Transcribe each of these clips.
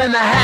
when the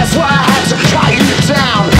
that's why I had to cut you down.